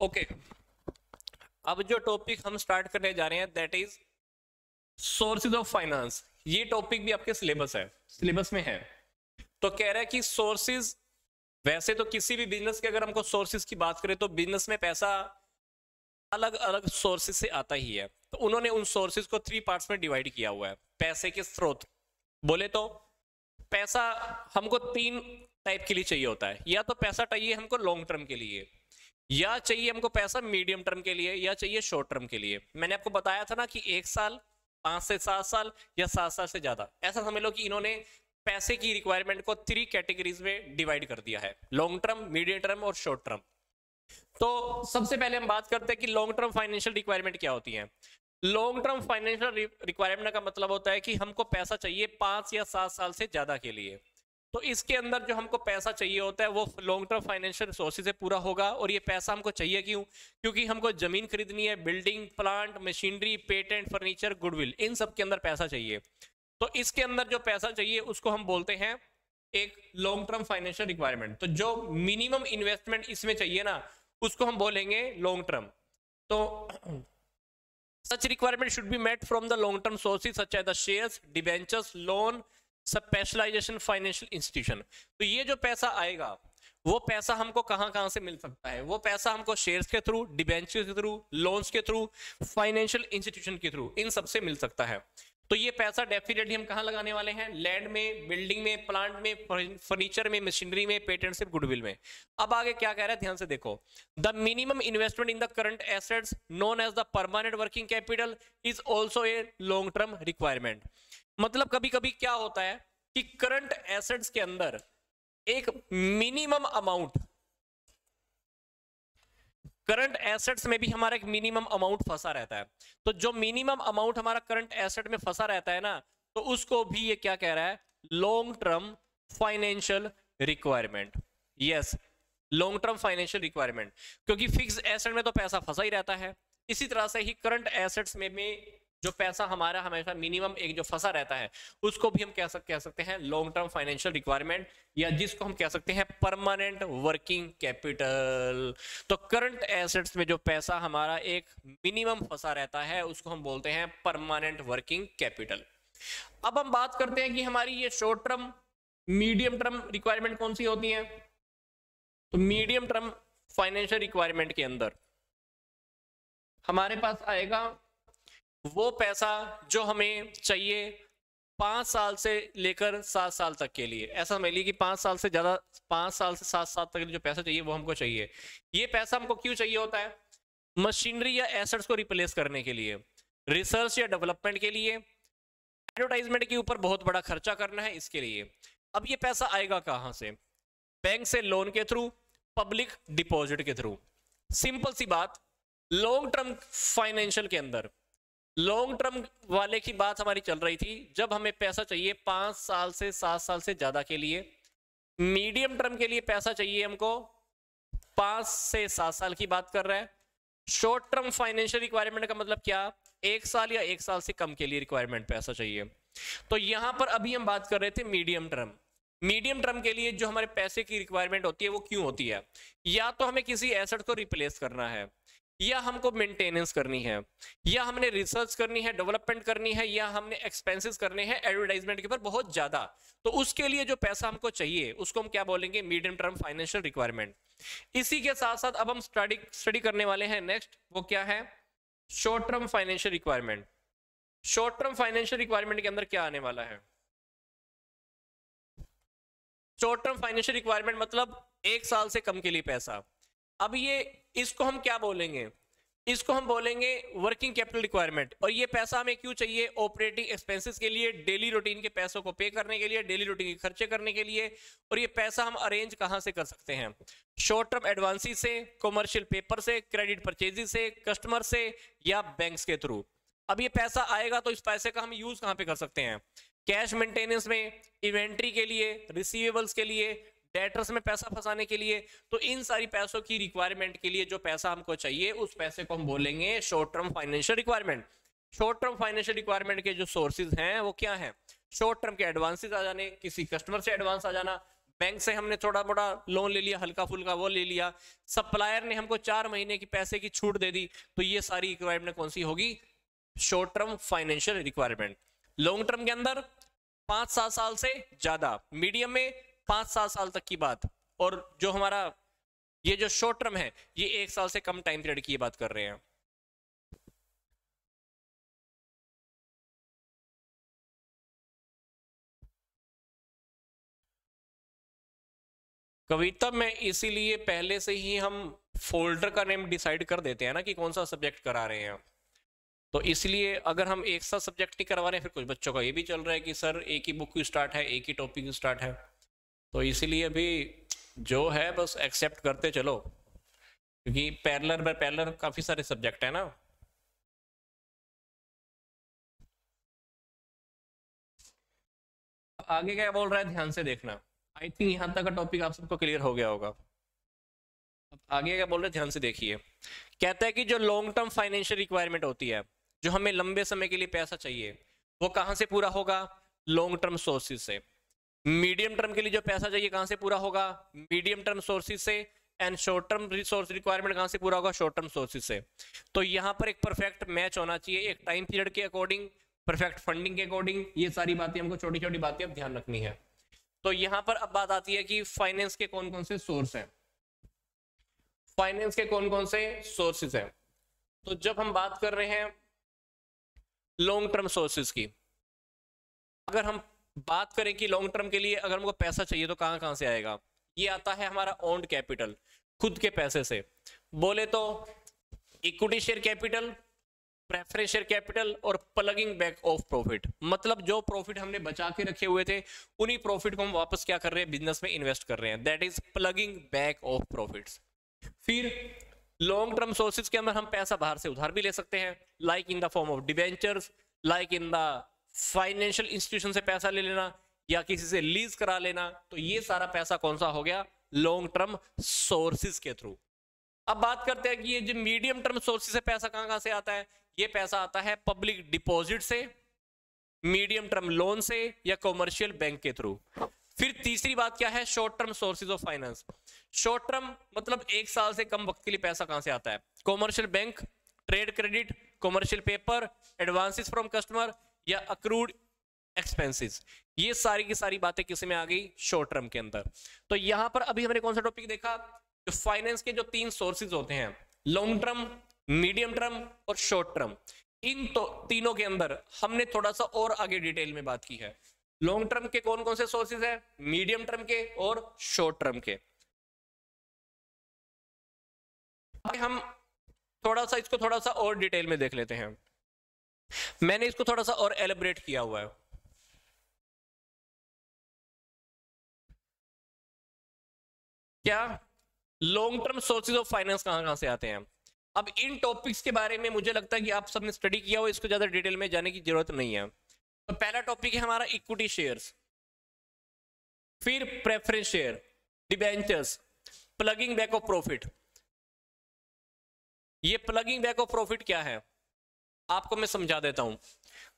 Okay अब जो topic हम स्टार्ट करने जा रहे हैं that is sources of finance ये टॉपिक भी आपके सिलेबस है सिलेबस में है। तो कह रहा है कि सोर्सेज वैसे तो किसी भी बिज़नेस के अगर हमको सोर्सेज की बात करें तो बिज़नेस में पैसा अलग अलग सोर्सेज से आता ही है। तो उन्होंने उन सोर्सेज को थ्री पार्ट्स में डिवाइड किया हुआ है। पैसे के स्रोत। बोले तो पैसा हमको तीन टाइप के लिए चाहिए होता है। या तो पैसा चाहिए हमको लॉन्ग टर्म के लिए या चाहिए हमको पैसा मीडियम टर्म के लिए, या चाहिए शॉर्ट टर्म के लिए? मैंने आपको बताया था ना कि एक साल, पाँच से सात साल, या सात साल से ज़्यादा। ऐसा समझ लो कि इन्होंने पैसे की रिक्वायरमेंट को थ्री कैटेगरीज में डिवाइड कर दिया है। लॉन्ग टर्म मीडियम टर्म और शॉर्ट टर्म तो सबसे पहले हम बात करते हैं कि लॉन्ग टर्म फाइनेंशियल रिक्वायरमेंट क्या होती है। लॉन्ग टर्म फाइनेंशियल रिक्वायरमेंट का मतलब होता है कि हमको पैसा चाहिए पाँच या सात साल से ज़्यादा के लिए। तो इसके अंदर जो हमको पैसा चाहिए होता है, वो लॉन्ग टर्म फाइनेंशियल रिसोर्सेज से पूरा होगा और ये पैसा हमको चाहिए क्यों? क्योंकि हमको ज़मीन खरीदनी है building plant machinery patent furniture goodwill इन सब के अंदर पैसा चाहिए। तो इसके अंदर जो पैसा चाहिए, उसको हम बोलते हैं एक लॉन्ग टर्म फाइनेंशियल रिक्वायरमेंट तो जो मिनिमम इन्वेस्टमेंट इसमें चाहिए ना, उसको हम बोलेंगे लॉन्ग टर्म तो such requirement should be met from the long term sources such as the shares debentures loan specialisation financial institution तो ये जो पैसा आएगा, वो पैसा हमको कहाँ कहाँ से मिल सकता है? वो पैसा हमको शेयर्स के थ्रू डिबेंचर के थ्रू लोन्स के थ्रू फाइनेंशियल इंस्टीट्यूशन के थ्रू इन सबसे मिल सकता है। तो ये पैसा डेफिनेटली हम कहाँ लगाने वाले हैं? लैंड में, बिल्डिंग में, प्लांट में, फर्नीचर में, मशीनरी में पेटेंट गुडविल में। अब आगे क्या कह रहा है? ध्यान से देखो। The minimum investment in the current assets known as the permanent working capital is also a long term requirement. मतलब कभी कभी क्या होता है कि करंट एसेट्स के अंदर एक मिनिमम अमाउंट करंट एसेट्स में भी हमारा एक मिनिमम अमाउंट फंसा रहता है। तो जो मिनिमम अमाउंट हमारा करंट एसेट में फंसा रहता है ना तो उसको भी ये क्या कह रहा है? Long term financial requirement yes long term financial requirement क्योंकि फिक्स एसेट में तो पैसा फंसा ही रहता है। इसी तरह से ही करंट एसेट्स में भी जो पैसा हमारा हमेशा मिनिमम एक जो फंसा रहता है, उसको भी हम कह सकते कह सकते हैं लॉन्ग टर्म फाइनेंशियल रिक्वायरमेंट या जिसको हम कह सकते हैं परमानेंट वर्किंग कैपिटल तो करंट एसेट्स में जो पैसा हमारा एक मिनिमम फंसा रहता है, उसको हम बोलते हैं परमानेंट वर्किंग कैपिटल अब हम बात करते हैं कि हमारी ये short term medium term requirement कौन सी होती है? तो मीडियम टर्म फाइनेंशियल रिक्वायरमेंट के अंदर, हमारे पास आएगा वो पैसा जो हमें चाहिए पाँच साल से लेकर सात साल तक के लिए। ऐसा समझ लीजिए कि पाँच साल से ज़्यादा, पाँच साल से सात साल तक जो पैसा चाहिए वो हमको चाहिए। ये पैसा हमको क्यों चाहिए होता है? मशीनरी या एसेट्स को रिप्लेस करने के लिए रिसर्च या डेवलपमेंट के लिए एडवर्टाइजमेंट के ऊपर बहुत बड़ा खर्चा करना है इसके लिए। अब ये पैसा आएगा कहाँ से? बैंक से लोन के थ्रू पब्लिक डिपॉजिट के थ्रू सिंपल सी बात लॉन्ग टर्म फाइनेंशियल के अंदर। लॉन्ग टर्म वाले की बात हमारी चल रही थी, जब हमें पैसा चाहिए पाँच साल से, सात साल से ज़्यादा के लिए मीडियम टर्म के लिए पैसा चाहिए हमको, पाँच से सात साल की बात कर रहा है। शॉर्ट टर्म फाइनेंशियल रिक्वायरमेंट का मतलब क्या? एक साल या एक साल से कम के लिए रिक्वायरमेंट पैसा चाहिए। तो यहाँ पर अभी हम बात कर रहे थे मीडियम टर्म मीडियम टर्म के लिए जो हमारे पैसे की रिक्वायरमेंट होती है, वो क्यों होती है? या तो हमें किसी एसेट को रिप्लेस करना है या हमको मेंटेनेंस करनी है, या हमने रिसर्च करनी है डेवलपमेंट करनी है, या हमने एक्सपेंसेस करने हैं एडवर्टाइजमेंट के ऊपर बहुत ज़्यादा तो उसके लिए जो पैसा हमको चाहिए, उसको हम क्या बोलेंगे? मीडियम टर्म फाइनेंशियल रिक्वायरमेंट इसी के साथ साथ अब हम स्टडी स्टडी करने वाले हैं नेक्स्ट वो क्या है? Short term financial requirement short term financial requirement के अंदर क्या आने वाला है? शॉर्ट टर्म फाइनेंशियल रिक्वायरमेंट मतलब एक साल से कम के लिए पैसा। अब ये, इसको हम क्या बोलेंगे? इसको हम बोलेंगे वर्किंग कैपिटल रिक्वायरमेंट और ये पैसा हमें क्यों चाहिए? ऑपरेटिंग एक्सपेंसेस के लिए डेली रूटीन के पैसों को पे करने के लिए डेली रूटीन के खर्चे करने के लिए। और ये पैसा हम अरेंज कहाँ से कर सकते हैं? शॉर्ट टर्म एडवांसी से कॉमर्शियल पेपर से क्रेडिट परचेज से कस्टमर से, या बैंक के थ्रू अब ये पैसा आएगा तो इस पैसे का हम यूज़ कहाँ पे कर सकते हैं? कैश मेंटेनेंस में इन्वेंट्री के लिए रिसीवेबल्स के लिए डेटर्स में पैसा फंसाने के लिए तो इन सारी पैसों की रिक्वायरमेंट के लिए जो पैसा हमको चाहिए, उस पैसे को हम बोलेंगे short term financial requirement short term financial requirement के जो सोर्सेज हैं, वो क्या है? शॉर्ट टर्म के एडवांसेस आ जाने, किसी कस्टमर से एडवांस आ जाना बैंक से हमने थोड़ा मोटा लोन ले लिया हल्का फुल्का वो ले लिया सप्लायर ने हमको चार महीने की पैसे की छूट दे दी तो ये सारी रिक्वायरमेंट कौन सी होगी? Short term financial requirement long term के अंदर पाँच सात साल से ज़्यादा मीडियम में पाँच सात साल तक की बात। और जो हमारा, ये जो शॉर्ट टर्म है, ये एक साल से कम टाइम पीरियड की बात कर रहे हैं। कविता में इसीलिए पहले से ही हम फोल्डर का नेम डिसाइड कर देते हैं ना कि कौन सा सब्जेक्ट करा रहे हैं। तो इसलिए अगर हम एक साथ सब्जेक्ट नहीं करवा रहे हैं, फिर कुछ बच्चों का ये भी चल रहा है कि सर, एक ही बुक स्टार्ट है, एक ही टॉपिक स्टार्ट है। तो इसीलिए भी जो है बस एक्सेप्ट करते चलो। क्योंकि पैरलर बाय पैरलर काफ़ी सारे सब्जेक्ट है ना। आगे क्या बोल रहा है? ध्यान से देखना। आई थिंक यहाँ तक का टॉपिक आप सबको क्लियर हो गया होगा। आगे क्या बोल रहे ध्यान से देखिए। कहता है कि जो लॉन्ग टर्म फाइनेंशियल रिक्वायरमेंट होती है, जो हमें लंबे समय के लिए पैसा चाहिए, वो कहाँ से पूरा होगा? लॉन्ग टर्म सोर्सेज से। मीडियम टर्म के लिए जो पैसा चाहिए, कहाँ से पूरा होगा? मीडियम टर्म सोर्सेज से and short term resource requirement कहाँ से पूरा होगा? शॉर्ट टर्म सोर्सेज से। तो यहाँ पर एक परफेक्ट मैच होना चाहिए, एक टाइम पीरियड के अकॉर्डिंग परफेक्ट फंडिंग के अकॉर्डिंग ये सारी बातें हमको छोटी छोटी बातें अब ध्यान रखनी है। तो यहाँ पर अब बात आती है कि फाइनेंस के कौन कौन से सोर्स हैं? फाइनेंस के कौन कौन से सोर्सेज हैं? तो जब हम बात कर रहे हैं लॉन्ग टर्म सोर्सेज की, अगर हम बात करें कि लॉन्ग टर्म के लिए अगर हमको पैसा चाहिए तो कहाँ कहाँ से आएगा? ये आता है हमारा ओन्ड कैपिटल खुद के पैसे से। बोले तो equity share capital preference share capital और प्लगिंग बैक ऑफ़ प्रॉफिट मतलब जो प्रॉफिट हमने बचा के रखे हुए थे, उन्हीं प्रॉफिट को हम वापस क्या कर रहे हैं? बिज़नेस में इन्वेस्ट कर रहे हैं। That is plugging back of profits फिर लॉन्ग टर्म सोर्सेज के अंदर हम पैसा बाहर से उधार भी ले सकते हैं। Like in the form of debentures like in the financial institution से पैसा ले लेना या किसी से लीज करा लेना तो ये सारा पैसा कौन सा हो गया? लॉन्ग टर्म सोर्सेज के थ्रू अब बात करते हैं कि ये जो मीडियम टर्म सोर्सेज से पैसा कहाँ कहाँ से आता है? ये पैसा आता है पब्लिक डिपॉजिट से मीडियम टर्म लोन से या कॉमर्शियल बैंक के थ्रू फिर तीसरी बात क्या है? Short term sources of finance short term मतलब एक साल से कम वक्त के लिए पैसा कहाँ से आता है? Commercial bank trade credit commercial paper advances from customer या अक्रूड एक्सपेंसेस ये सारी की सारी बातें किसी में आ गई शॉर्ट टर्म के अंदर. तो यहाँ पर अभी हमने कौन सा टॉपिक देखा? जो फाइनेंस के जो तीन सोर्सेज होते हैं लॉन्ग टर्म मीडियम टर्म और शॉर्ट टर्म इन तो तीनों के अंदर हमने थोड़ा सा और आगे डिटेल में बात की है. लॉन्ग टर्म के कौन कौन से सोर्सेज है? मीडियम टर्म के और शॉर्ट टर्म के. हम थोड़ा सा, इसको थोड़ा सा और डिटेल में देख लेते हैं. मैंने इसको थोड़ा सा और एलिब्रेट किया हुआ है। क्या? Long term sources of finance कहाँ कहाँ से आते हैं? अब इन टॉपिक्स के बारे में मुझे लगता है कि आप सबने स्टडी किया हो, इसको ज़्यादा डिटेल में जाने की ज़रूरत नहीं है। तो पहला टॉपिक है हमारा इक्विटी शेयर्स फिर preference share debentures plugging back of profit ये प्लगिंग बैक ऑफ़ प्रॉफिट क्या है? आपको मैं समझा देता हूँ।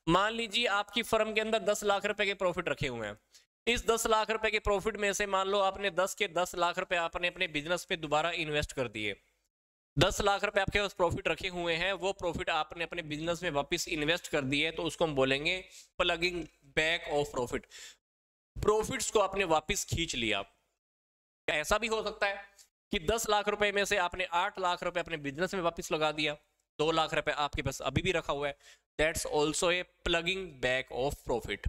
मान लीजिए आपकी फर्म के अंदर दस लाख रुपए के प्रॉफिट रखे हुए हैं। इस दस लाख रुपए के प्रॉफिट में से मान लो आपने दस के दस लाख रुपए आपने अपने बिज़नेस पे दोबारा इन्वेस्ट कर दिए। दस लाख रुपए आपके पास प्रॉफिट रखे हुए हैं, वो प्रॉफिट आपने अपने बिज़नेस में वापस इन्वेस्ट कर दिए तो उसको हम बोलेंगे plugging back of profit profits को आपने वापस खींच लिया। ऐसा भी हो सकता है कि दस लाख रुपए में से आपने आठ लाख रुपए अपने बिज़नेस में वापस लगा दिया। दो लाख रुपए आपके पास अभी भी रखा हुआ है। That's also a plugging back of profit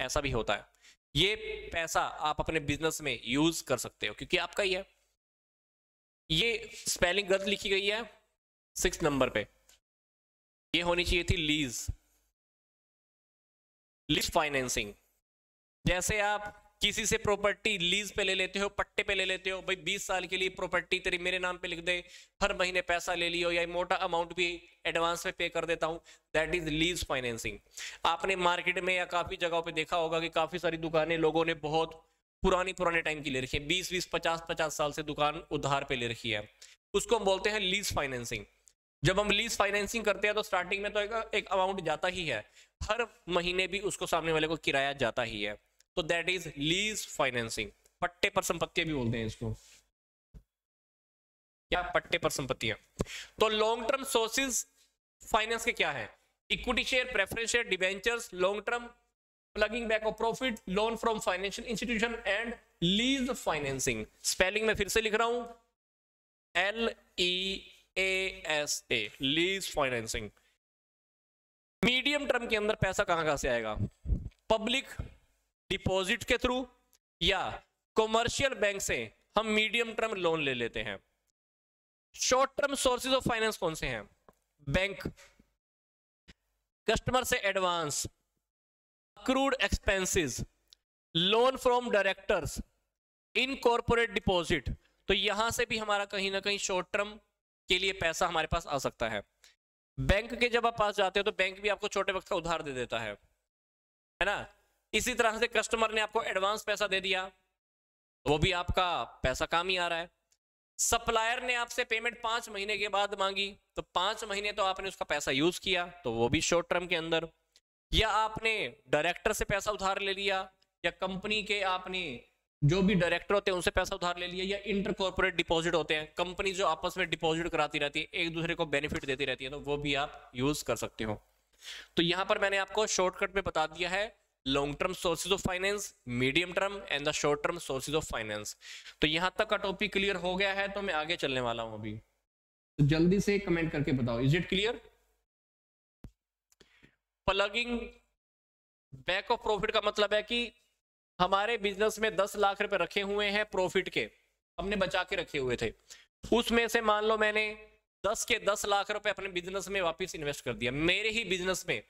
ऐसा भी होता है। ये पैसा आप अपने बिज़नेस में यूज़ कर सकते हो, क्योंकि आपका ही है। ये स्पेलिंग गलत लिखी गई है सिक्स नंबर पे। ये होनी चाहिए थी लीज लीज फाइनेंसिंग जैसे आप किसी से प्रॉपर्टी लीज पे ले लेते हो, पट्टे पे ले लेते हो, भाई 20 साल के लिए प्रॉपर्टी तेरी मेरे नाम पे लिख दे, हर महीने पैसा ले लियो या मोटा अमाउंट भी एडवांस में पे कर देता हूँ दैट इज़ लीज फाइनेंसिंग आपने मार्केट में या काफ़ी जगहों पे देखा होगा कि काफ़ी सारी दुकानें लोगों ने बहुत पुरानी, पुराने टाइम की ले रखी है, बीस बीस, पचास पचास साल से दुकान उधार पे ले रखी है। उसको हम बोलते हैं लीज फाइनेंसिंग जब हम लीज फाइनेंसिंग करते हैं तो स्टार्टिंग में तो एक अमाउंट जाता ही है, हर महीने भी उसको सामने वाले को किराया जाता ही है। तो दैट इज़ लीज फाइनेंसिंग पट्टे पर संपत्तियाँ भी बोलते हैं इसको। क्या पट्टे पर संपत्तियाँ? तो लॉन्ग टर्म सोर्सेज फाइनेंस के क्या है? Equity share preference share debentures long term plugging back of profit loan from financial institution and lease financing spelling में फिर से लिख रहा हूँ। L E A S A lease financing medium term के अंदर पैसा कहाँ कहाँ से आएगा? पब्लिक डिपॉजिट के थ्रू या कॉमर्शियल बैंक से हम मीडियम टर्म लोन ले लेते हैं। Short term sources of finance कौन से हैं? बैंक। कस्टमर से advance. Accrued expenses. Loan from directors. In corporate deposit. तो यहाँ से भी हमारा कहीं ना कहीं शॉर्ट टर्म के लिए पैसा हमारे पास आ सकता है। बैंक के जब आप पास जाते हो तो बैंक भी आपको छोटे वक्त का उधार दे देता है। है ना? इसी तरह से कस्टमर ने आपको एडवांस पैसा दे दिया वो भी आपका पैसा काम ही आ रहा है। सप्लायर ने आपसे पेमेंट पाँच महीने के बाद मांगी तो पाँच महीने तो आपने उसका पैसा यूज़ किया तो वो भी शॉर्ट टर्म के अंदर। या आपने डायरेक्टर से पैसा उधार ले लिया, या कंपनी के आपने जो भी डायरेक्टर होते हैं उनसे पैसा उधार ले लिया, या इंटर कॉर्पोरेट डिपॉजिट होते हैं कंपनी जो आपस में डिपॉजिट कराती रहती है, एक दूसरे को बेनिफिट देती रहती है तो वो भी आप यूज़ कर सकते हो। तो यहाँ पर मैंने आपको शॉर्टकट में बता दिया है long term sources of finance medium term and the short term sources of finance तो यहाँ तक का टॉपिक क्लियर हो गया है तो मैं आगे चलने वाला हूँ अभी। तो जल्दी से कमेंट करके बताओ। Is it clear plugging back of profit का मतलब है कि हमारे बिज़नेस में दस लाख रुपए रखे हुए हैं प्रॉफिट के। हमने बचा के रखे हुए थे। उसमें से मान लो मैंने दस के दस लाख रुपए अपने बिज़नेस में वापस इन्वेस्ट कर दिया। मेरे ही बिज़नेस में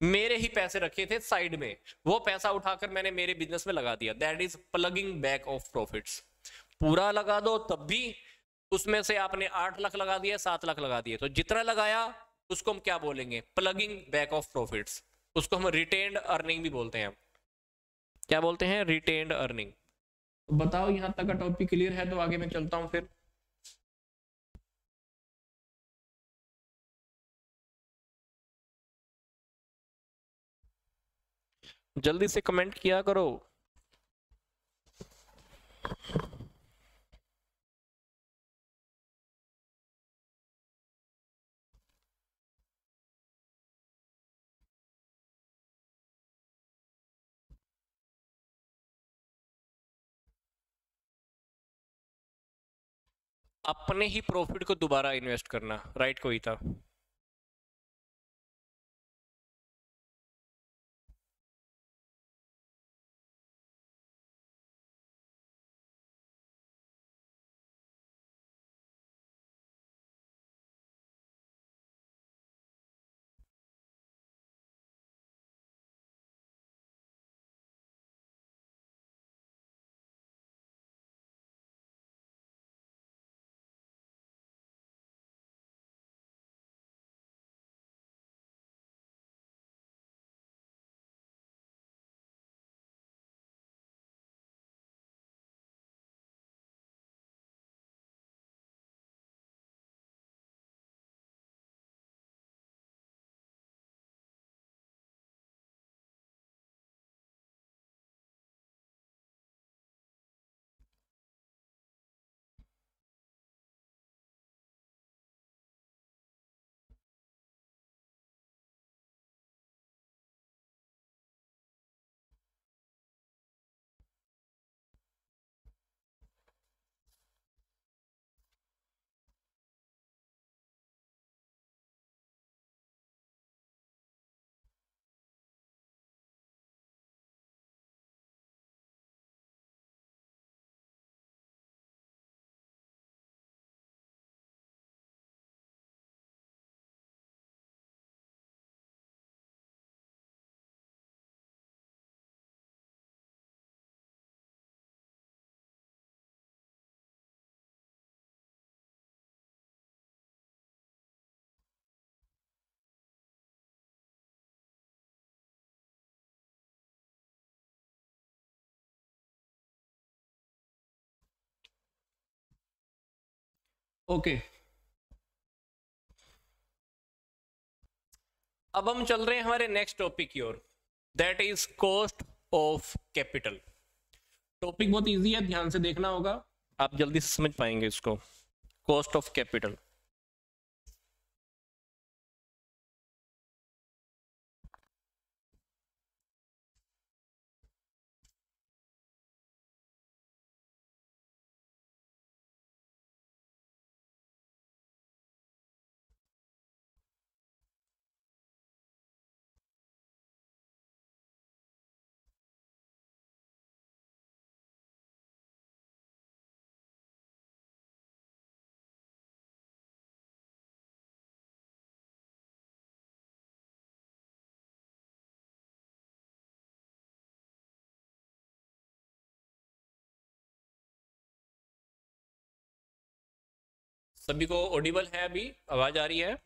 मेरे ही पैसे रखे थे साइड में। वो पैसा उठाकर मैंने मेरे बिज़नेस में लगा दिया। That is plugging back of profits पूरा लगा दो, तब भी उसमें से आपने आठ लाख लगा दिया, सात लाख लगा दिए। तो जितना लगाया, उसको हम क्या बोलेंगे? प्लगिंग बैक ऑफ़ प्रॉफिट्स उसको हम रिटेन्ड अर्निंग भी बोलते हैं। क्या बोलते हैं? रिटेन्ड अर्निंग बताओ, यहाँ तक का टॉपिक क्लियर है तो आगे मैं चलता हूँ फिर। जल्दी से कमेंट किया करो। अपने ही प्रॉफिट को दोबारा इन्वेस्ट करना राइट कोई था? ओके। अब हम चल रहे हैं हमारे नेक्स्ट टॉपिक की ओर। That is cost of capital topic बहुत इजी है, ध्यान से देखना होगा। आप जल्दी समझ पाएँगे इसको। कॉस्ट ऑफ़ कैपिटल सभी को ऑडिबल है अभी आवाज़ आ रही है।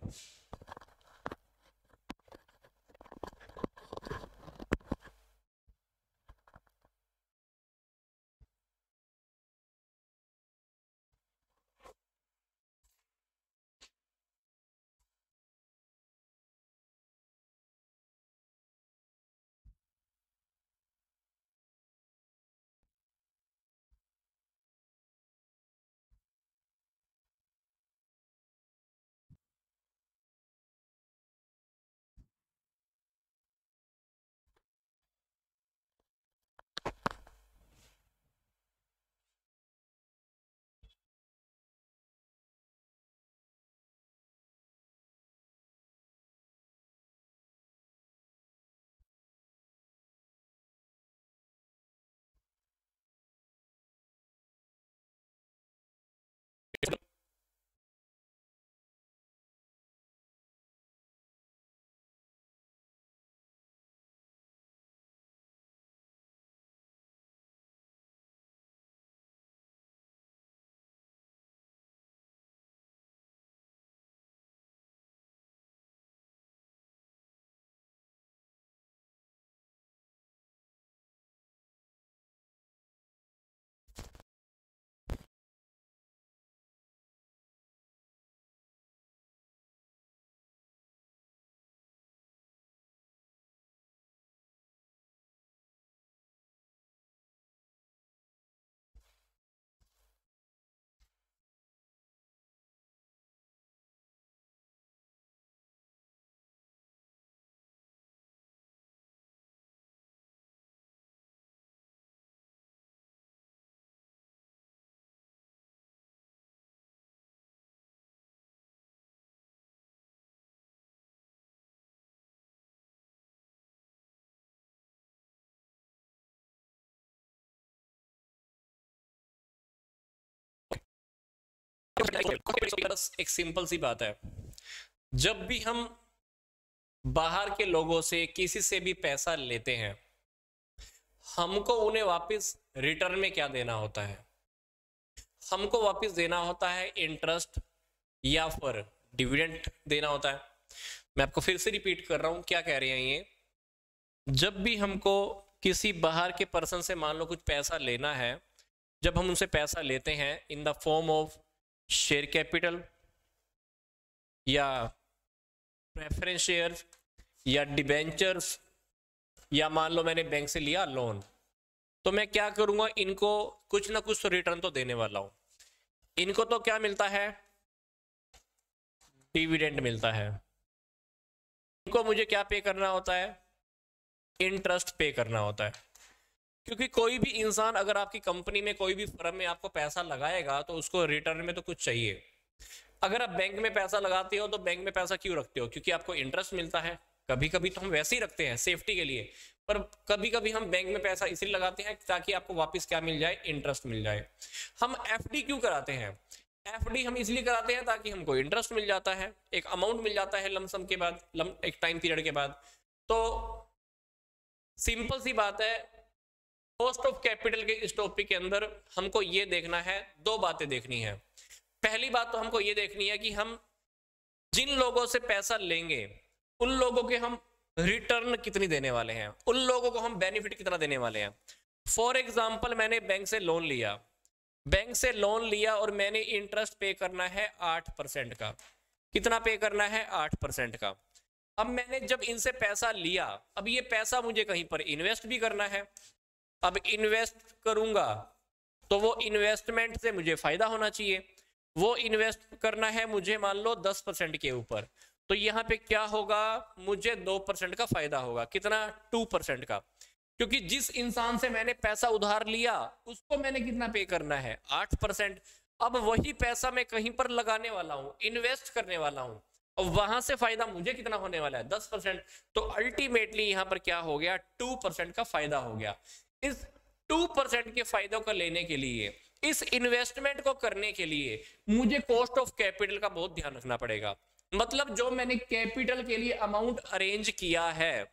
एक सिंपल सी बात है। जब भी हम बाहर के लोगों से किसी से भी पैसा लेते हैं, हमको उन्हें वापस रिटर्न में क्या देना होता है? हमको वापस देना होता है इंटरेस्ट या फिर डिविडेंट देना होता है। मैं आपको फिर से रिपीट कर रहा हूँ, क्या कह रहे हैं ये? जब भी हमको किसी बाहर के पर्सन से मान लो कुछ पैसा लेना है, जब हम उनसे पैसा लेते हैं in the form of share capital या प्रेफरेंस शेयर या डिबेंचर्स या मान लो मैंने बैंक से लिया लोन तो मैं क्या करूँगा? इनको कुछ ना कुछ तो रिटर्न तो देने वाला हूँ। इनको तो क्या मिलता है? डिविडेंड मिलता है। इनको मुझे क्या पे करना होता है? इंटरेस्ट पे करना होता है। क्योंकि कोई भी इंसान अगर आपकी कंपनी में, कोई भी फर्म में आपको पैसा लगाएगा तो उसको रिटर्न में तो कुछ चाहिए। अगर आप बैंक में पैसा लगाते हो तो बैंक में पैसा क्यों रखते हो? क्योंकि आपको इंटरेस्ट मिलता है। कभी कभी तो हम वैसे ही रखते हैं सेफ्टी के लिए। पर कभी कभी हम बैंक में पैसा इसलिए लगाते हैं ताकि आपको वापस क्या मिल जाए? इंटरेस्ट मिल जाए। हम एफडी क्यों कराते हैं? एफडी हम इसलिए कराते हैं ताकि हमको इंटरेस्ट मिल जाता है। एक अमाउंट मिल जाता है लमसम के बाद एक टाइम पीरियड के बाद। तो सिंपल सी बात है कॉस्ट ऑफ़ कैपिटल के इस टॉपिक के अंदर हमको ये देखना है, दो बातें देखनी है। पहली बात तो हमको ये देखनी है कि हम जिन लोगों से पैसा लेंगे, उन लोगों के हम रिटर्न कितनी देने वाले हैं, उन लोगों को हम बेनिफिट कितना देने वाले हैं। फॉर एग्ज़ाम्पल मैंने बैंक से लोन लिया। बैंक से लोन लिया और मैंने इंटरेस्ट पे करना है आठ परसेंट का। कितना पे करना है? आठ परसेंट का। अब मैंने जब इनसे पैसा लिया, अब ये पैसा मुझे कहीं पर इन्वेस्ट भी करना है अब इन्वेस्ट करूँगा तो वो इन्वेस्टमेंट से मुझे फ़ायदा होना चाहिए। वो इन्वेस्ट करना है मुझे मान लो दस परसेंट के ऊपर तो यहाँ पे क्या होगा? मुझे दो परसेंट का फ़ायदा होगा। कितना? टू परसेंट का। क्योंकि जिस इंसान से मैंने पैसा उधार लिया, उसको मैंने कितना पे करना है? आठ परसेंट। अब वही पैसा मैं कहीं पर लगाने वाला हूँ इन्वेस्ट करने वाला हूँ, और वहाँ से फ़ायदा मुझे कितना होने वाला है? दस परसेंट। तो अल्टीमेटली यहाँ पर क्या हो गया? टू परसेंट का फ़ायदा हो गया। इस टू परसेंट के फायदों को लेने के लिए, इस इन्वेस्टमेंट को करने के लिए मुझे कॉस्ट ऑफ़ कैपिटल का बहुत ध्यान रखना पड़ेगा। मतलब जो मैंने कैपिटल के लिए अमाउंट अरेंज किया है,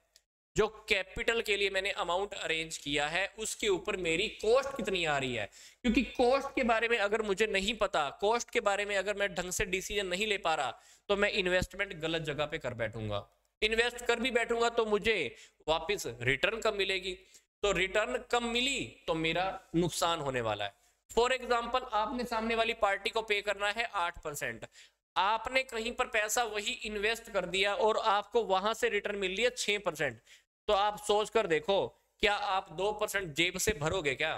जो कैपिटल के लिए मैंने अमाउंट अरेंज किया है, उसके ऊपर मेरी कॉस्ट कितनी आ रही है? क्योंकि कॉस्ट के बारे में अगर मुझे नहीं पता कॉस्ट के बारे में अगर मैं ढंग से डिसीज़न नहीं ले पा रहा तो मैं इन्वेस्टमेंट गलत जगह पे कर बैठूँगा। इन्वेस्ट कर भी बैठूँगा तो मुझे वापस रिटर्न कम मिलेगी? तो रिटर्न कम मिली तो मेरा नुकसान होने वाला है। फॉर एग्ज़ाम्पल आपने सामने वाली पार्टी को पे करना है आठ परसेंट। आपने कहीं पर पैसा वही इन्वेस्ट कर दिया और आपको वहाँ से रिटर्न मिल है छह परसेंट। तो आप सोच कर देखो, क्या आप दो परसेंट जेब से भरोगे क्या?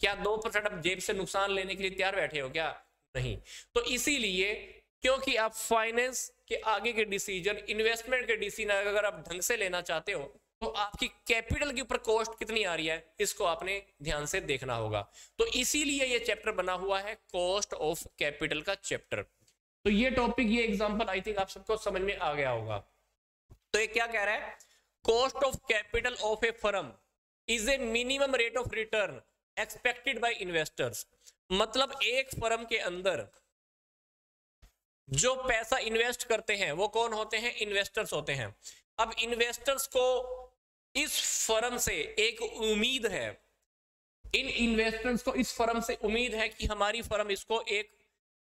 क्या दो परसेंट आप जेब से नुकसान लेने के लिए तैयार बैठे हो क्या? नहीं। तो इसीलिए, क्योंकि आप फाइनेंस के आगे के डिसीज़न इन्वेस्टमेंट के डिसीज़न अगर आप ढंग से लेना चाहते हो तो आपकी कैपिटल के ऊपर कॉस्ट कितनी आ रही है, इसको आपने ध्यान से देखना होगा। तो इसीलिए ये चैप्टर बना हुआ है, कॉस्ट ऑफ़ कैपिटल का चैप्टर। तो ये टॉपिक, ये एग्जांपल आई थिंक आप सबको समझ में आ गया होगा। तो ये क्या कह रहा है? Cost of capital of a firm is a minimum rate of return expected by investors. मतलब एक फर्म के अंदर जो पैसा इन्वेस्ट करते हैं, वो कौन होते हैं? इन्वेस्टर्स होते हैं। अब इन्वेस्टर्स को इस फर्म से एक उम्मीद है। इन इन्वेस्टर्स को इस फर्म से उम्मीद है कि हमारी फर्म इसको एक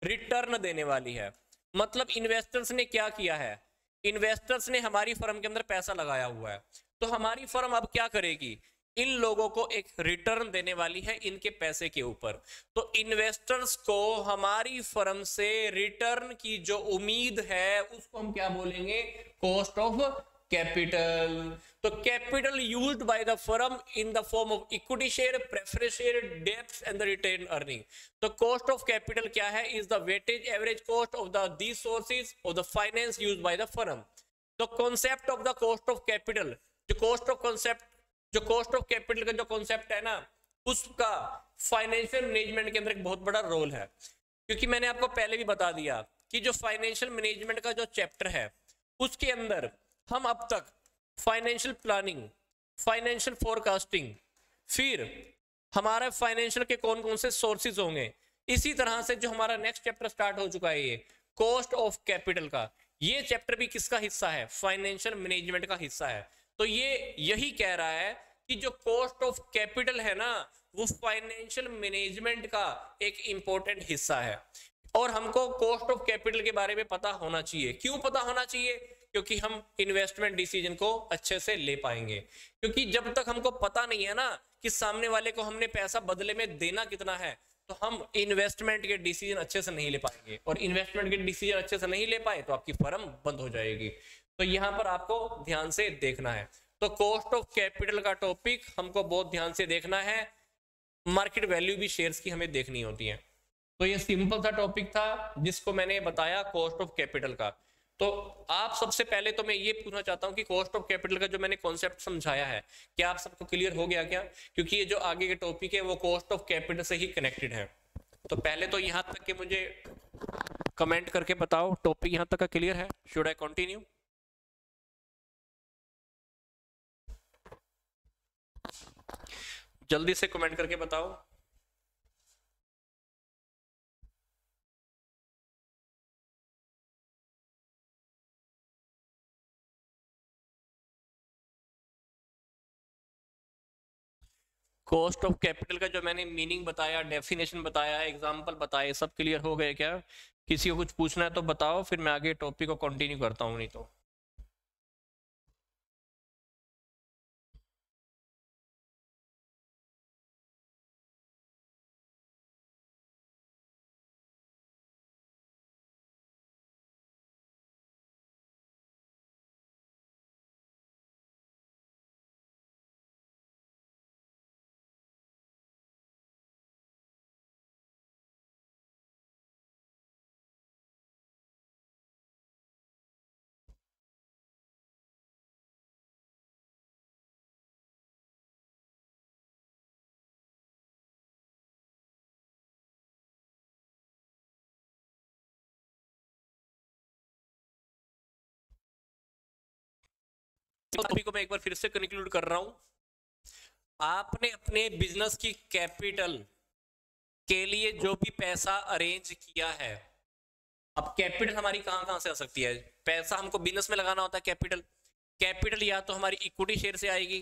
रिटर्न देने वाली है। मतलब इन्वेस्टर्स ने क्या किया है? इन्वेस्टर्स ने हमारी फर्म के अंदर पैसा लगाया हुआ है। तो हमारी फर्म अब क्या करेगी? इन लोगों को एक रिटर्न देने वाली है इनके पैसे के ऊपर। तो इन्वेस्टर्स को हमारी फर्म से रिटर्न की जो उम्मीद है, उसको हम क्या बोलेंगे? कॉस्ट ऑफ़ कैपिटल तो capital used by the firm in the form of equity share preference share depth and the retain earning तो कॉस्ट ऑफ़ कैपिटल क्या है? Is the weightage average cost of the the sources of the finance used by the firm तो concept of the cost of capital जो cost of concept जो cost of capital का जो concept है ना, उसका फाइनेंशियल मैनेजमेंट के अंदर एक बहुत बड़ा रोल है। क्योंकि मैंने आपको पहले भी बता दिया कि जो फाइनेंशियल मैनेजमेंट का जो चैप्टर है, उसके अंदर हम अब तक फाइनेंशियल प्लानिंग फाइनेंशियल फोरकास्टिंग फिर हमारे फाइनेंशियल के कौन कौन से सोर्सेज होंगे, इसी तरह से जो हमारा नेक्स्ट चैप्टर स्टार्ट हो चुका है ये कॉस्ट ऑफ़ कैपिटल का, ये चैप्टर भी किसका हिस्सा है? फाइनेंशियल मैनेजमेंट का हिस्सा है। तो ये यही कह रहा है कि जो कॉस्ट ऑफ़ कैपिटल है ना, वो फाइनेंशियल मैनेजमेंट का एक इंपॉर्टेंट हिस्सा है। और हमको कॉस्ट ऑफ़ कैपिटल के बारे में पता होना चाहिए। क्यों पता होना चाहिए? क्योंकि हम इन्वेस्टमेंट डिसीज़न को अच्छे से ले पाएँगे। क्योंकि जब तक हमको पता नहीं है ना कि सामने वाले को हमने पैसा बदले में देना कितना है तो हम इन्वेस्टमेंट के डिसीज़न अच्छे से नहीं ले पाएँगे। और इन्वेस्टमेंट के डिसीज़न अच्छे से नहीं ले पाए तो आपकी फर्म बंद हो जाएगी। तो यहाँ पर आपको ध्यान से देखना है। तो कॉस्ट ऑफ़ कैपिटल का टॉपिक हमको बहुत ध्यान से देखना है। मार्केट वैल्यू भी शेयर्स की हमें देखनी होती है। तो ये सिंपल सा टॉपिक था जिसको मैंने बताया कॉस्ट ऑफ़ कैपिटल का। तो आप सबसे पहले तो मैं ये पूछना चाहता हूँ कि कॉस्ट ऑफ़ कैपिटल का जो मैंने कॉन्सेप्ट समझाया है, क्या आप सबको क्लियर हो गया क्या? क्योंकि ये जो आगे के टॉपिक है, वो कॉस्ट ऑफ़ कैपिटल से ही कनेक्टेड है। तो पहले तो यहाँ तक के मुझे कमेंट करके बताओ टॉपिक यहाँ तक का क्लियर है? शुड आई कंटिन्यू जल्दी से कमेंट करके बताओ। कॉस्ट ऑफ़ कैपिटल का जो मैंने मीनिंग बताया डेफिनेशन बताया एग्ज़ाम्पल बताए, सब क्लियर हो गए क्या? किसी को कुछ पूछना है तो बताओ, फिर मैं आगे टॉपिक को कंटिन्यू करता हूँ, नहीं तो। को मैं एक बार फिर से कंक्लूड कर रहा हूँ। आपने अपने बिज़नेस की कैपिटल के लिए जो भी पैसा अरेंज किया है, अब कैपिटल हमारी कहाँ कहाँ से आ सकती है? पैसा हमको बिज़नेस में लगाना होता है कैपिटल कैपिटल या तो हमारी इक्विटी शेयर से आएगी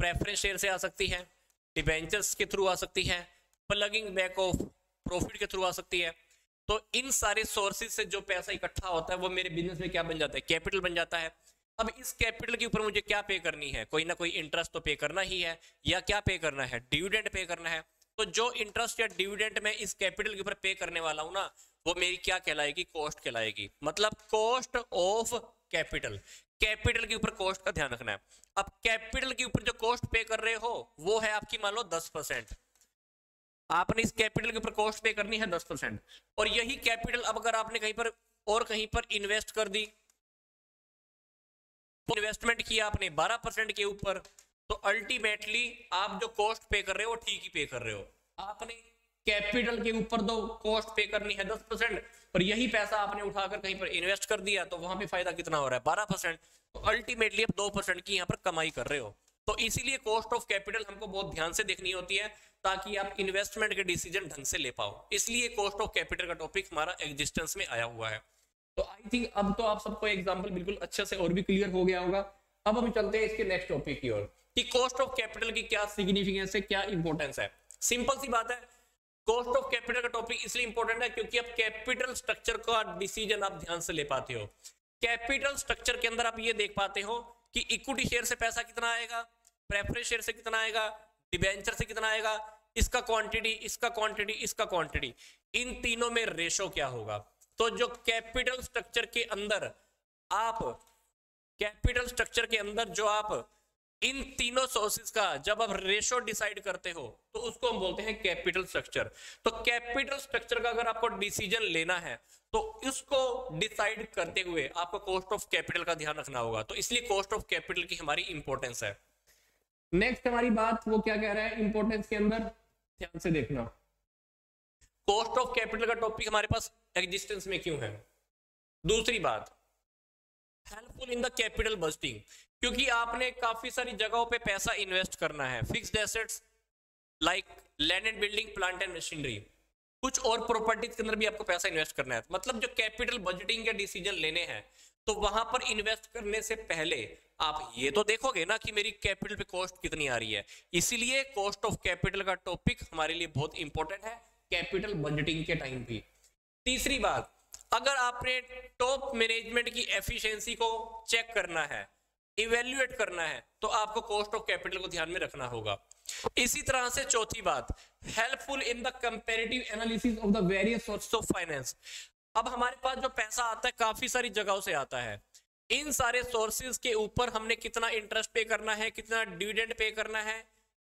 प्रेफरेंस शेयर से आ सकती है डिबेंचर्स के थ्रू आ सकती है प्लगिंग बैक ऑफ़ प्रॉफिट के थ्रू आ सकती है। तो इन सारे सोर्सेज से जो पैसा इकट्ठा होता है, वो मेरे बिज़नेस में क्या बन जाता है? कैपिटल बन जाता है। अब इस कैपिटल के ऊपर मुझे क्या पे करनी है? कोई ना कोई इंटरेस्ट तो पे करना ही है, या क्या पे करना है? डिविडेंड पे करना है। तो जो इंटरेस्ट या डिविडेंड मैं इस कैपिटल के ऊपर पे करने वाला हूँ ना, वो मेरी क्या कहलाएगी? कॉस्ट कहलाएगी। मतलब कॉस्ट ऑफ़ कैपिटल कैपिटल के ऊपर कॉस्ट का ध्यान रखना है। अब कैपिटल के ऊपर जो कॉस्ट पे कर रहे हो, वो है आपकी मान लो दस परसेंट। आपने इस कैपिटल के ऊपर कॉस्ट पे करनी है दस परसेंट। और यही कैपिटल अब अगर आपने कहीं पर और कहीं पर इन्वेस्ट कर दी इन्वेस्टमेंट किया आपने 12 परसेंट के ऊपर तो अल्टीमेटली आप जो कॉस्ट पे कर रहे हो ठीक ही पे कर रहे हो। आपने कैपिटल के ऊपर दो कॉस्ट पे करनी है 10 परसेंट और यही पैसा आपने उठाकर कहीं पर इन्वेस्ट कर दिया तो वहाँ पे फ़ायदा कितना हो रहा है? 12 परसेंट। तो अल्टीमेटली आप दो परसेंट की यहाँ पर कमाई कर रहे हो। तो इसीलिए कॉस्ट ऑफ़ कैपिटल हमको बहुत ध्यान से देखनी होती है, ताकि आप इन्वेस्टमेंट के डिसीज़न ढंग से ले पाओ। इसलिए कॉस्ट ऑफ़ कैपिटल का टॉपिक हमारा एग्जिस्टेंस में आया हुआ है। तो आई थिंक अब तो आप सबको एग्ज़ाम्पल बिल्कुल अच्छे से और भी क्लियर हो गया होगा। अब हम चलते हैं इसके नेक्स्ट टॉपिक की ओर कि कॉस्ट ऑफ़ कैपिटल की क्या सिग्निफिकेंस है, क्या इंपॉर्टेंस है। सिंपल सी बात है कॉस्ट ऑफ़ कैपिटल का टॉपिक इसलिए इंपॉर्टेंट है क्योंकि आप कैपिटल स्ट्रक्चर का डिसीज़न आप ध्यान से ले पाते हो। कैपिटल स्ट्रक्चर के अंदर आप ये देख पाते हो कि इक्विटी शेयर से पैसा कितना आएगा प्रेफरेंस शेयर से कितना आएगा डिबेंचर से कितना आएगा, इसका क्वांटिटी इसका क्वांटिटी इसका क्वांटिटी इन तीनों में रेशो क्या होगा? तो जो कैपिटल स्ट्रक्चर के अंदर आप, कैपिटल स्ट्रक्चर के अंदर जो आप इन तीनों सोर्सेज का जब आप रेशो डिसाइड करते हो तो उसको हम बोलते हैं कैपिटल स्ट्रक्चर। तो कैपिटल स्ट्रक्चर का अगर आपको डिसीज़न लेना है तो इसको डिसाइड करते हुए आपको कॉस्ट ऑफ़ कैपिटल का ध्यान रखना होगा। तो इसलिए कॉस्ट ऑफ़ कैपिटल की हमारी इंपॉर्टेंस है। नेक्स्ट हमारी बात, वो क्या कह रहा है इंपॉर्टेंस के अंदर? ध्यान से देखना। कॉस्ट ऑफ़ कैपिटल का टॉपिक हमारे पास एग्जिस्टेंस में क्यों है? दूसरी बात helpful in the capital budgeting क्योंकि आपने काफ़ी सारी जगहों पे पैसा इन्वेस्ट करना है। Fixed assets like land and building plant and machinery कुछ और प्रॉपर्टीज़ के अंदर भी आपको पैसा इन्वेस्ट करना है। मतलब जो कैपिटल बजटिंग के डिसीज़न लेने हैं तो वहाँ पर इन्वेस्ट करने से पहले आप ये तो देखोगे ना कि मेरी कैपिटल पे कॉस्ट कितनी आ रही है। इसीलिए कॉस्ट ऑफ़ कैपिटल का टॉपिक हमारे लिए बहुत इंपॉर्टेंट है कैपिटल बजटिंग के टाइम पे। तीसरी बात, अगर आपने टॉप मैनेजमेंट की एफिशिएंसी को चेक करना है इवेल्युएट करना है तो आपको कॉस्ट ऑफ़ कैपिटल को ध्यान में रखना होगा। इसी तरह से चौथी बात helpful in the comparative analysis of the various sources of finance अब हमारे पास जो पैसा आता है, काफ़ी सारी जगहों से आता है। इन सारे सोर्सेज के ऊपर हमने कितना इंटरेस्ट पे करना है, कितना डिविडेंड पे करना है,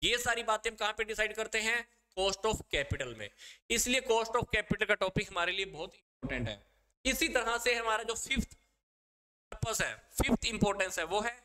ये सारी बातें हम कहाँ पे डिसाइड करते हैं? कॉस्ट ऑफ़ कैपिटल में। इसलिए कॉस्ट ऑफ़ कैपिटल का टॉपिक हमारे लिए बहुत इंपॉर्टेंट है। इसी तरह से हमारा जो फिफ्थ पर्पस है फिफ्थ इंपॉर्टेंस है, वो है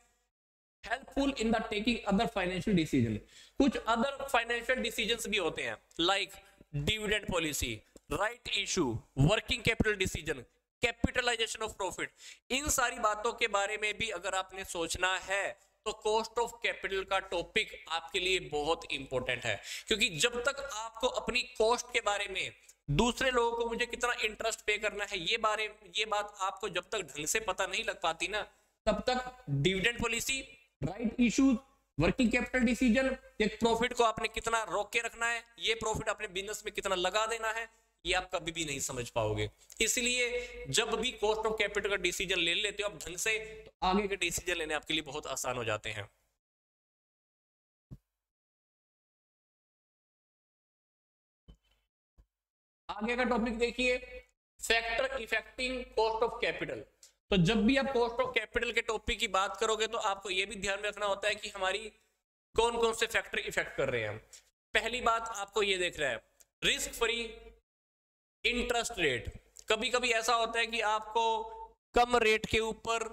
helpful in the taking other financial decision कुछ अदर फाइनेंशियल डिसीज़न भी होते हैं like dividend policy right issue working capital decision capitalisation of profit इन सारी बातों के बारे में भी अगर आपने सोचना है तो कॉस्ट ऑफ़ कैपिटल का टॉपिक आपके लिए बहुत इंपॉर्टेंट है। क्योंकि जब तक आपको अपनी कॉस्ट के बारे में दूसरे लोगों को मुझे कितना इंटरेस्ट पे करना है, ये बारे, ये बात आपको जब तक ढंग से पता नहीं लग पाती ना, तब तक dividend policy right issues working capital decision एक प्रॉफिट को आपने कितना रोक के रखना है, ये प्रॉफिट अपने बिज़नेस में कितना लगा देना है ये आप कभी भी नहीं समझ पाओगे। इसलिए जब भी कॉस्ट ऑफ़ कैपिटल का डिसीज़न ले लेते हो आप ढंग से तो आगे के डिसीज़न लेने आपके लिए बहुत आसान हो जाते हैं। आगे का टॉपिक देखिए factor affecting cost of capital तो जब भी आप कॉस्ट ऑफ़ कैपिटल के टॉपिक की बात करोगे तो आपको यह भी ध्यान में रखना होता है कि हमारी कौन कौन से फैक्टर इफ़ेक्ट कर रहे हैं। पहली बात आपको ये देख रहा है रिस्क फ्री इंटरेस्ट रेट कभी कभी ऐसा होता है कि आपको कम रेट के ऊपर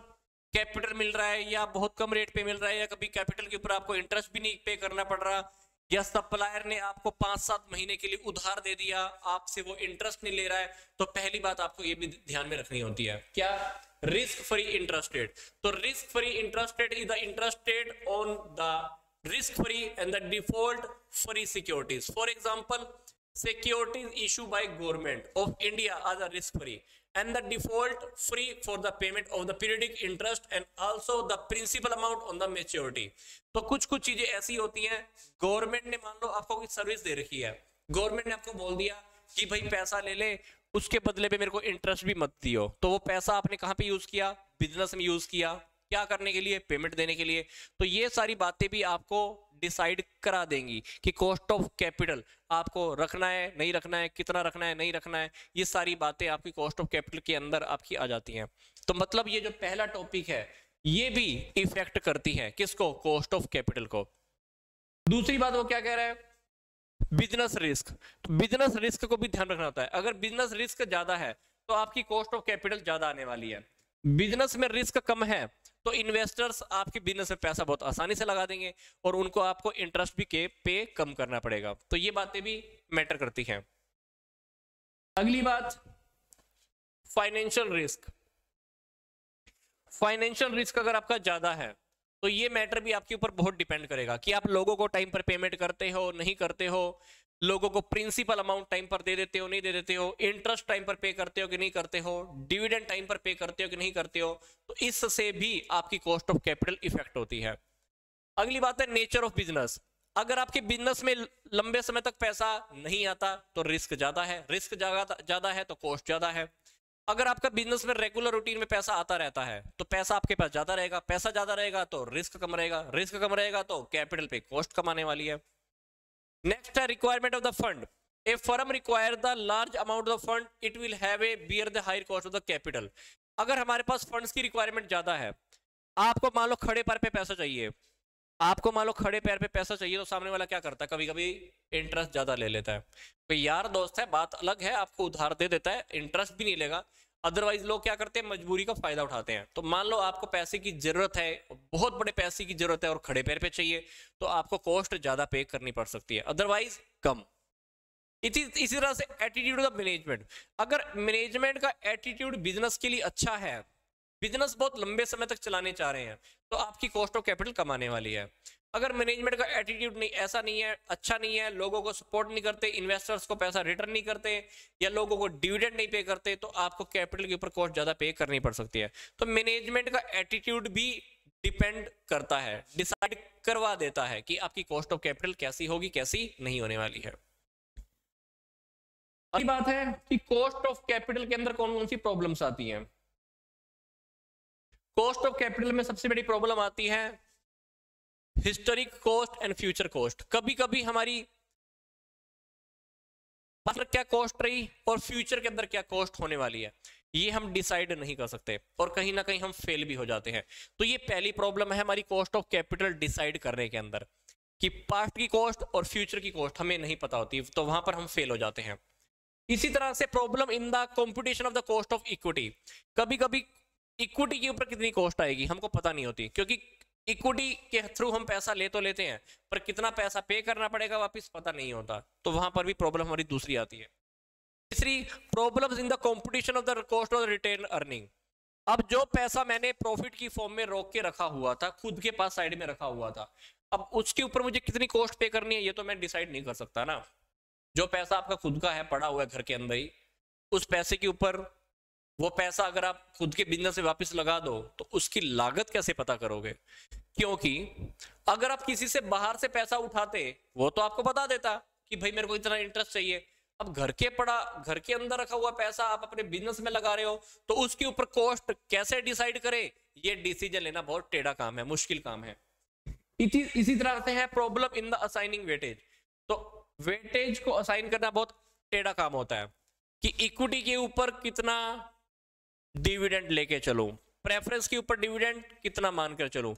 कैपिटल मिल रहा है या बहुत कम रेट पे मिल रहा है या कभी कैपिटल के ऊपर आपको इंटरेस्ट भी नहीं पे करना पड़ रहा या सप्लायर ने आपको पाँच सात महीने के लिए उधार दे दिया, आपसे वो इंटरेस्ट नहीं ले रहा है तो पहली बात आपको ये भी ध्यान में रखनी होती है। क्या? रिस्क फ्री इंटरेस्ट रेट तो risk free interest rate is the interest rate on the risk free and the default free securities. For example securities issued by government of india are the risk free and the default free for the payment of the periodic interest and also the principal amount on the maturity तो कुछ कुछ चीज़ें ऐसी होती हैं government ने मान लो आपको कोई सर्विस दे रखी है गवर्नमेंट ने आपको बोल दिया कि भाई पैसा ले ले उसके बदले में मेरे को इंटरेस्ट भी मत दियो तो वो पैसा आपने कहाँ पे यूज़ किया बिज़नेस में यूज़ किया क्या करने के लिए पेमेंट देने के लिए तो ये सारी बातें भी आपको डिसाइड करा देंगी कि कॉस्ट ऑफ़ कैपिटल आपको रखना है, नहीं रखना है, कितना रखना है, नहीं रखना है, ये सारी बातें आपकी कॉस्ट ऑफ़ कैपिटल के अंदर आपकी आ जाती हैं। तो मतलब ये जो पहला टॉपिक है, ये भी इफ़ेक्ट करती है किसको? कॉस्ट ऑफ़ कैपिटल को। दूसरी बात वो क्या कह रहा है? बिज़नेस रिस्क तो बिज़नेस रिस्क को भी ध्यान रखना होता है। अगर बिज़नेस रिस्क ज़्यादा है तो आपकी कॉस्ट ऑफ़ कैपिटल ज़्यादा आने वाली है। बिज़नेस में रिस्क कम है तो इन्वेस्टर्स आपके बिज़नेस में पैसा बहुत आसानी से लगा देंगे और उनको आपको इंटरेस्ट भी के पे कम करना पड़ेगा। तो ये बातें भी मैटर करती हैं। अगली बात फाइनेंशियल रिस्क फाइनेंशियल रिस्क अगर आपका ज़्यादा है तो ये मैटर भी आपके ऊपर बहुत डिपेंड करेगा कि आप लोगों को टाइम पर पेमेंट करते हो, नहीं करते हो। लोगों को प्रिंसिपल अमाउंट टाइम पर दे देते हो, नहीं दे देते हो इंटरेस्ट टाइम पर पे करते हो कि नहीं करते हो डिविडेंड टाइम पर पे करते हो कि नहीं करते हो तो इससे भी आपकी कॉस्ट ऑफ़ कैपिटल इफ़ेक्ट होती है। अगली बात है नेचर ऑफ़ बिज़नेस अगर आपके बिज़नेस में लंबे समय तक पैसा नहीं आता तो रिस्क ज़्यादा है। रिस्क ज़्यादा है तो कॉस्ट ज़्यादा है। अगर आपका बिज़नेस में रेगुलर रूटीन में पैसा आता रहता है तो पैसा आपके पास ज़्यादा रहेगा। पैसा ज़्यादा रहेगा तो रिस्क कम रहेगा। रिस्क कम रहेगा तो कैपिटल पे कॉस्ट कमाने वाली है। Next, requirement of the fund. A firm require the large amount of the fund, it will have a bear the higher cost of the capital. अगर हमारे पास फंड्स की रिक्वायरमेंट ज़्यादा है आपको मान लो खड़े पैर पे पैसा चाहिए आपको मान लो खड़े पैर पे पैसा चाहिए तो सामने वाला क्या करता है कभी कभी इंटरेस्ट ज़्यादा ले लेता है तो यार दोस्त है बात अलग है आपको उधार दे देता है इंटरेस्ट भी नहीं लेगा अदरवाइज़ लोग क्या करते हैं? मजबूरी का फ़ायदा उठाते हैं। तो मान लो आपको पैसे की ज़रूरत है, बहुत बड़े पैसे की ज़रूरत है और खड़े पैर पे चाहिए तो आपको कॉस्ट ज़्यादा पे करनी पड़ सकती है। अदरवाइज़ कम। इसी इसी तरह से एटीट्यूड ऑफ़ मैनेजमेंट अगर मैनेजमेंट का एटीट्यूड बिज़नेस के लिए अच्छा है बिज़नेस बहुत लंबे समय तक चलाने चाह रहे हैं तो आपकी कॉस्ट ऑफ़ कैपिटल कमाने वाली है। अगर मैनेजमेंट का एटीट्यूड नहीं, ऐसा नहीं है अच्छा नहीं है, लोगों को सपोर्ट नहीं करते इन्वेस्टर्स को पैसा रिटर्न नहीं करते, या लोगों को डिविडेंड नहीं पे करते तो आपको कैपिटल के ऊपर कॉस्ट ज़्यादा पे करनी पड़ सकती है। तो मैनेजमेंट का एटीट्यूड भी डिपेंड करता है डिसाइड करवा देता है कि आपकी कॉस्ट ऑफ़ कैपिटल कैसी होगी, कैसी नहीं होने वाली है। अगली बात है कि कॉस्ट ऑफ़ कैपिटल के अंदर कौन कौन सी प्रॉब्लम्स आती हैं। कॉस्ट ऑफ़ कैपिटल में सबसे बड़ी प्रॉब्लम आती है historic cost and future cost कभी कभी हमारी क्या कॉस्ट रही और फ्यूचर के अंदर क्या कॉस्ट होने वाली है? ये हम डिसाइड नहीं कर सकते और कहीं ना कहीं हम फेल भी हो जाते हैं। तो ये पहली प्रॉब्लम है हमारी कॉस्ट ऑफ़ कैपिटल डिसाइड करने के अंदर कि पास्ट की कॉस्ट और फ्यूचर की कॉस्ट हमें नहीं पता होती तो वहाँ पर हम फेल हो जाते हैं। इसी तरह से problem in the competition of the cost of equity कभी कभी इक्विटी के ऊपर कितनी कॉस्ट आएगी, हमको पता नहीं होती, क्योंकि इक्विटी के थ्रू हम पैसा ले तो लेते हैं, पर कितना पैसा पे करना पड़ेगा वापस पता नहीं होता तो वहाँ पर भी प्रॉब्लम हमारी दूसरी आती है। तीसरी problems in the competition of the cost of retain earning अब जो पैसा मैंने प्रॉफिट की फॉर्म में रोक के रखा हुआ था, खुद के पास साइड में रखा हुआ था, अब उसके ऊपर मुझे कितनी कॉस्ट पे करनी है, ये तो मैं डिसाइड नहीं कर सकता ना। जो पैसा आपका खुद का है, पड़ा हुआ है घर के अंदर ही, उस पैसे के ऊपर वो पैसा अगर आप खुद के बिज़नेस से वापस लगा दो तो उसकी लागत कैसे पता करोगे? क्योंकि अगर आप किसी से बाहर से पैसा उठाते, वो तो आपको बता देता कि भाई मेरे को इतना इंटरेस्ट चाहिए। अब घर के पड़ा, घर के अंदर रखा हुआ पैसा आप अपने बिज़नेस में लगा रहे हो तो उसके ऊपर कॉस्ट कैसे डिसाइड करे? ये डिसीज़न लेना बहुत टेढ़ा काम है, मुश्किल काम है। इसी तरह से है problem in the assigning weightage तो वेटेज को असाइन करना बहुत टेढ़ा काम होता है कि इक्विटी के ऊपर कितना डिविडेंड लेके चलूँ। प्रेफरेंस के ऊपर डिविडेंड कितना मानकर चलूँ।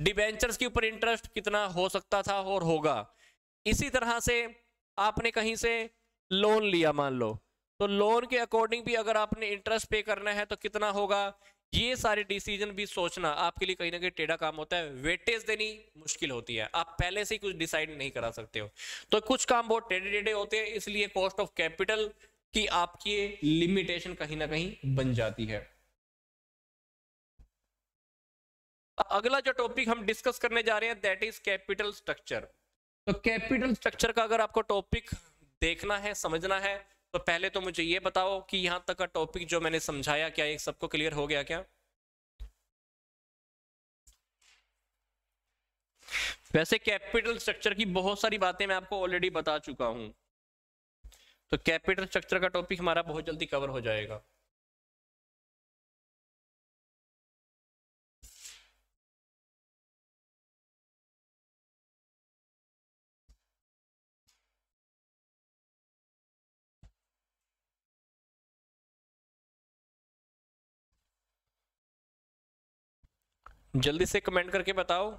डिबेंचर्स के ऊपर इंटरेस्ट कितना हो सकता था और होगा। इसी तरह से आपने कहीं से लोन लिया, मान लो। तो लोन के अकॉर्डिंग भी अगर आपने इंटरेस्ट पे करना है तो कितना होगा? ये सारे डिसीज़न भी सोचना। आपके लिए कहीं ना कहीं टेढ़ा काम होता है। वेटेज देनी मुश्किल होती है। आप पहले से ही कुछ डिसाइड नहीं करा सकते हो। तो कुछ काम बहुत टेढ़े टेढ़े होते हैं, इसलिए कॉस्ट ऑफ़ कैपिटल कि आपकी लिमिटेशन कहीं ना कहीं बन जाती है। अगला जो टॉपिक हम डिस्कस करने जा रहे हैं दैट इज़ कैपिटल स्ट्रक्चर तो कैपिटल स्ट्रक्चर का अगर आपको टॉपिक देखना है, समझना है तो पहले तो मुझे ये बताओ कि यहाँ तक का टॉपिक जो मैंने समझाया क्या एक सबको क्लियर हो गया क्या? वैसे कैपिटल स्ट्रक्चर की बहुत सारी बातें मैं आपको ऑलरेडी बता चुका हूँ। तो कैपिटल स्ट्रक्चर का टॉपिक हमारा बहुत जल्दी कवर हो जाएगा। जल्दी से कमेंट करके बताओ।